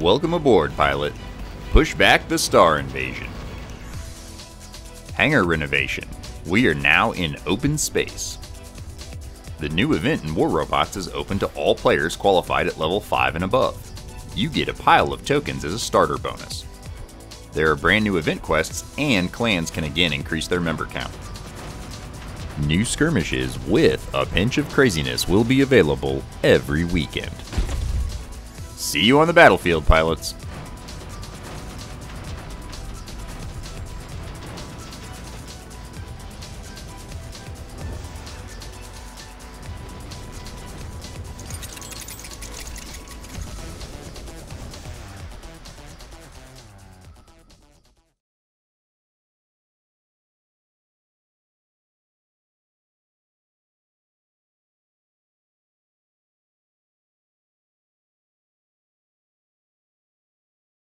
Welcome aboard, pilot. Push back the star invasion. Hangar renovation. We are now in open space. The new event in War Robots is open to all players qualified at level 5 and above. You get a pile of tokens as a starter bonus. There are brand new event quests, and clans can again increase their member count. New skirmishes with a pinch of craziness will be available every weekend. See you on the battlefield, pilots.